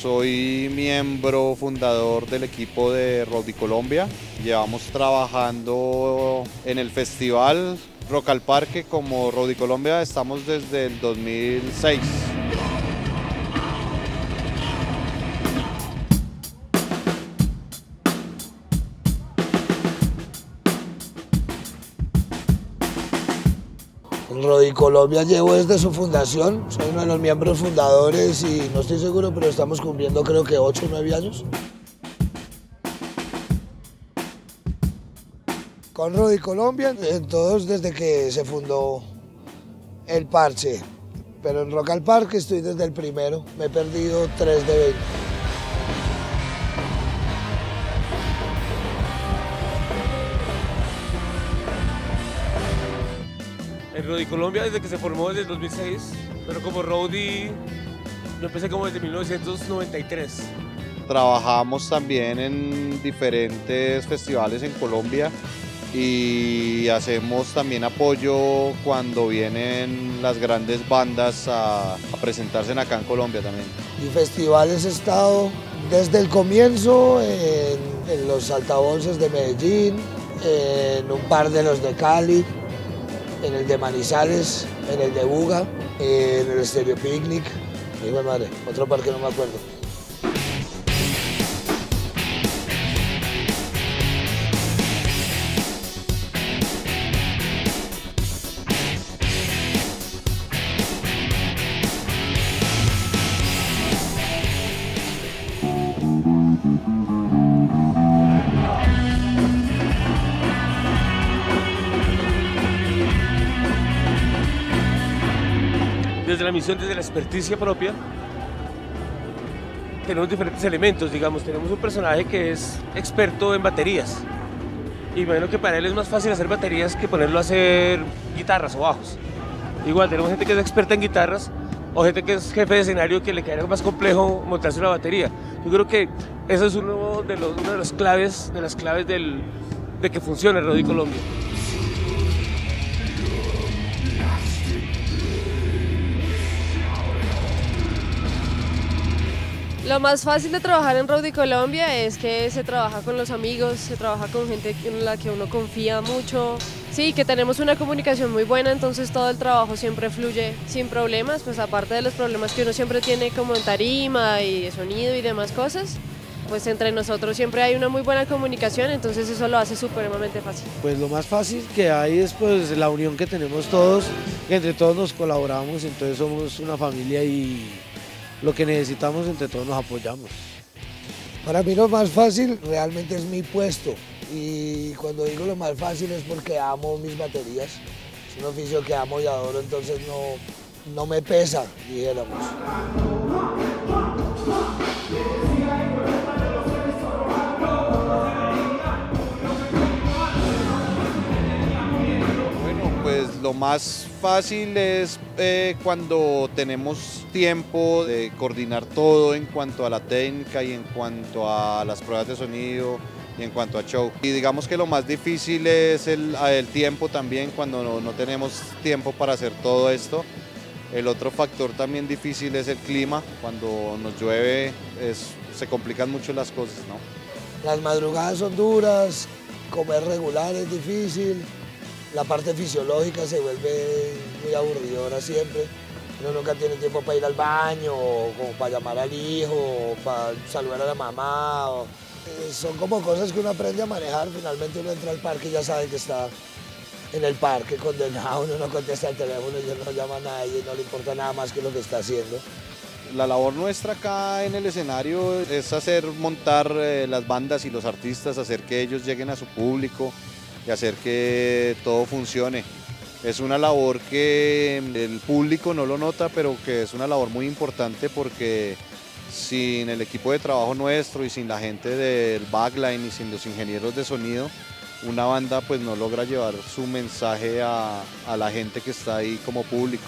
Soy miembro fundador del equipo de Rowdy Colombia. Llevamos trabajando en el festival Rock al Parque como Rowdy Colombia, estamos desde el 2006. Rodi Colombia llevo desde su fundación, soy uno de los miembros fundadores y no estoy seguro, pero estamos cumpliendo creo que 8 o 9 años. Con Rodi Colombia, en todos desde que se fundó el parche, pero en Rock al Parque estoy desde el primero, me he perdido 3 de 20. En Rodi Colombia desde que se formó desde el 2006, pero como Rodi yo empecé como desde 1993. Trabajamos también en diferentes festivales en Colombia y hacemos también apoyo cuando vienen las grandes bandas a, a presentarse acá en Colombia también. Y festivales he estado desde el comienzo en, en los altavoces de Medellín, en un par de los de Cali, en el de Manizales, en el de Buga, en el Stereo Picnic, hijo madre, otro parque no me acuerdo. Desde la misión, desde la experticia propia, tenemos diferentes elementos, digamos, tenemos un personaje que es experto en baterías. Y imagino que para él es más fácil hacer baterías que ponerlo a hacer guitarras o bajos. Igual, tenemos gente que es experta en guitarras o gente que es jefe de escenario que le queda más complejo montarse una batería. Yo creo que eso es uno de los, una de las claves, de las claves del, de que funcione Rodi Colombia. Lo más fácil de trabajar en Rowdy Colombia es que se trabaja con los amigos, se trabaja con gente en la que uno confía mucho. Sí, que tenemos una comunicación muy buena, entonces todo el trabajo siempre fluye sin problemas, pues aparte de los problemas que uno siempre tiene como en tarima y de sonido y demás cosas, pues entre nosotros siempre hay una muy buena comunicación, entonces eso lo hace supremamente fácil. Pues lo más fácil que hay es pues la unión que tenemos todos, que entre todos nos colaboramos, entonces somos una familia y lo que necesitamos entre todos nos apoyamos. Para mí lo más fácil realmente es mi puesto y cuando digo lo más fácil es porque amo mis baterías. Es un oficio que amo y adoro, entonces no, no me pesa, dijéramos. Lo más fácil es eh, cuando tenemos tiempo de coordinar todo en cuanto a la técnica y en cuanto a las pruebas de sonido y en cuanto a show. Y digamos que lo más difícil es el, tiempo también, cuando no, no tenemos tiempo para hacer todo esto. El otro factor también difícil es el clima, cuando nos llueve se complican mucho las cosas. Las madrugadas son duras, comer regular es difícil, la parte fisiológica se vuelve muy aburridora siempre. Uno nunca tiene tiempo para ir al baño, o para llamar al hijo, para saludar a la mamá. eh, son como cosas que uno aprende a manejar. Finalmente uno entra al parque y ya sabe que está en el parque condenado, uno no contesta el teléfono, y no llama a nadie, no le importa nada más que lo que está haciendo. La labor nuestra acá en el escenario es hacer montar eh, las bandas y los artistas, hacer que ellos lleguen a su público y hacer que todo funcione. Es una labor que el público no lo nota, pero que es una labor muy importante porque sin el equipo de trabajo nuestro y sin la gente del backline y sin los ingenieros de sonido, una banda pues no logra llevar su mensaje a, a la gente que está ahí como público.